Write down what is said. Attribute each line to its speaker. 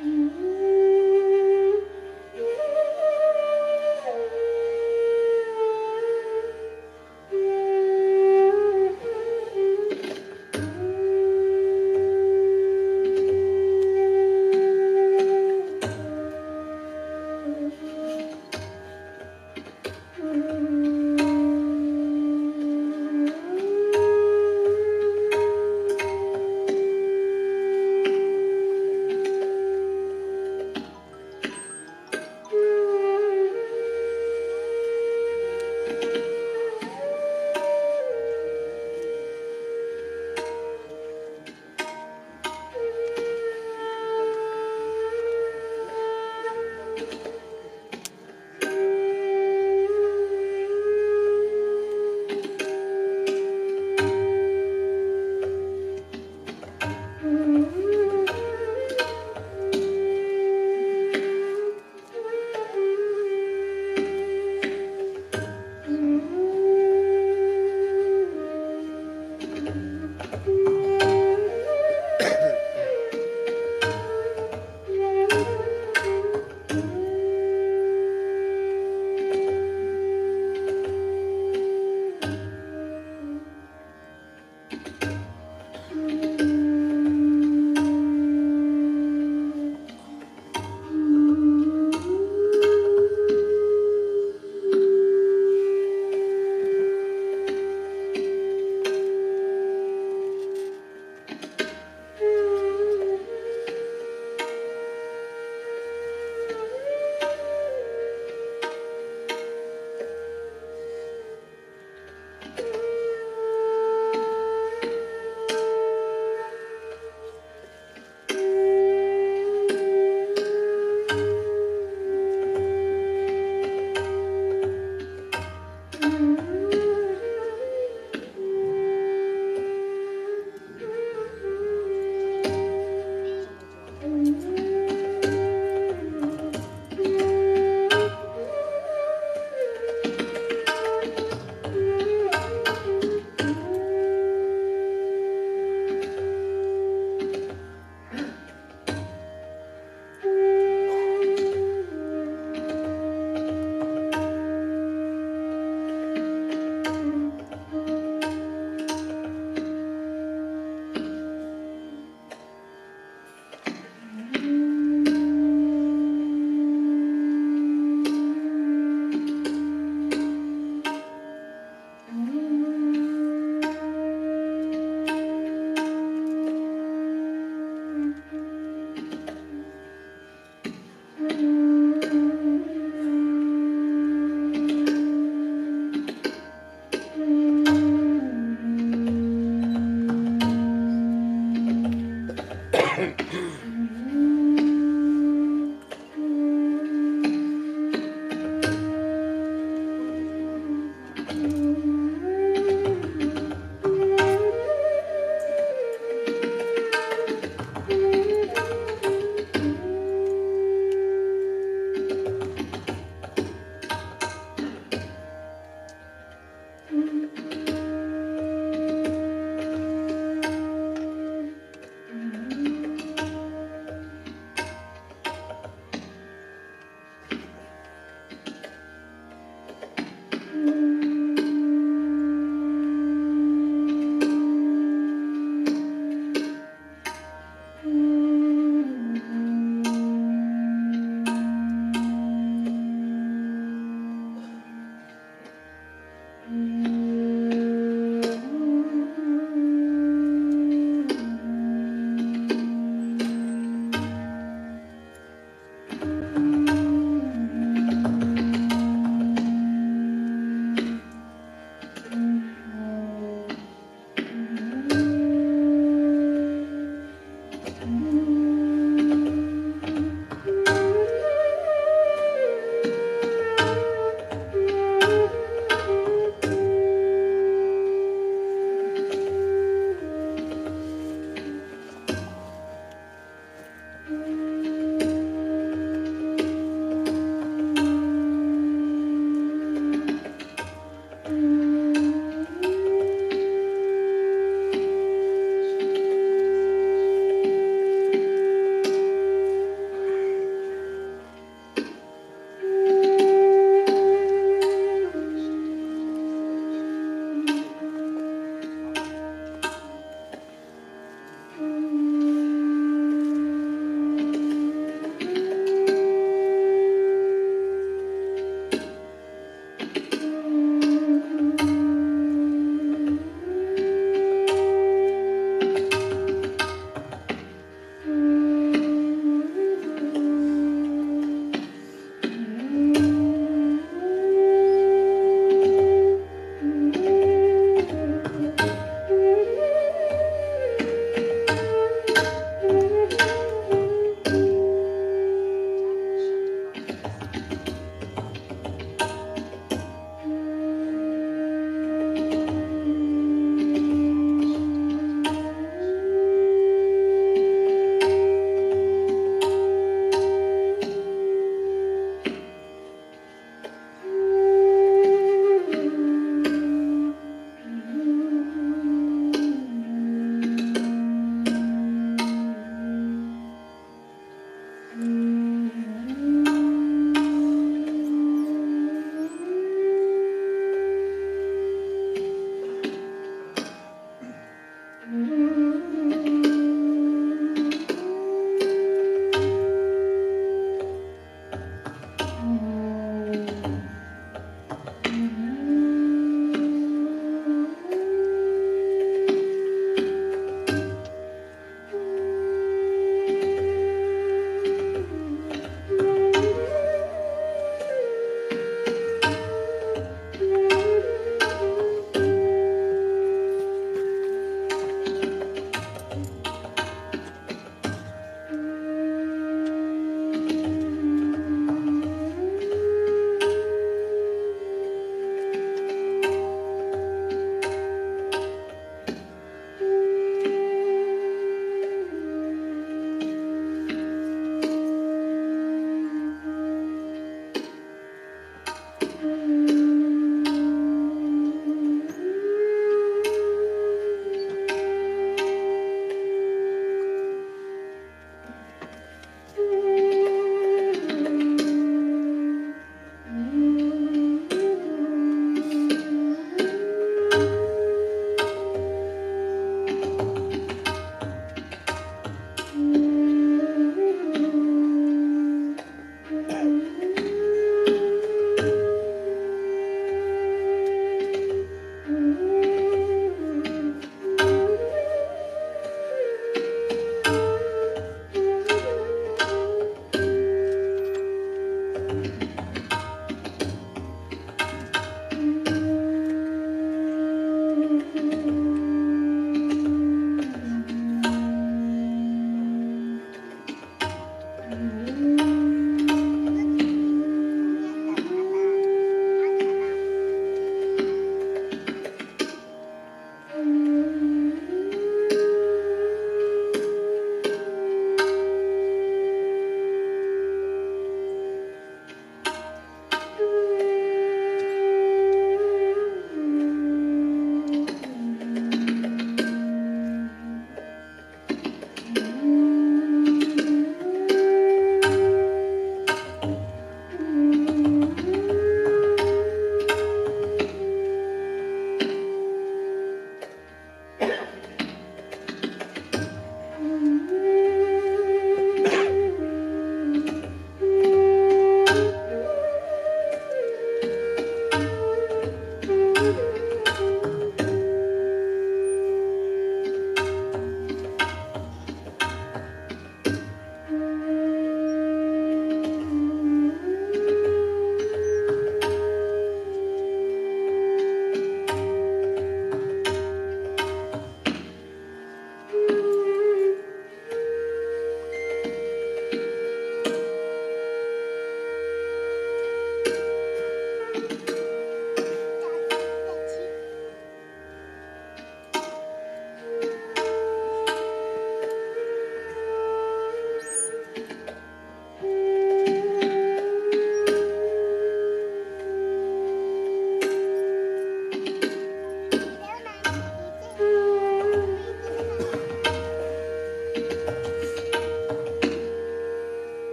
Speaker 1: Mm-hmm.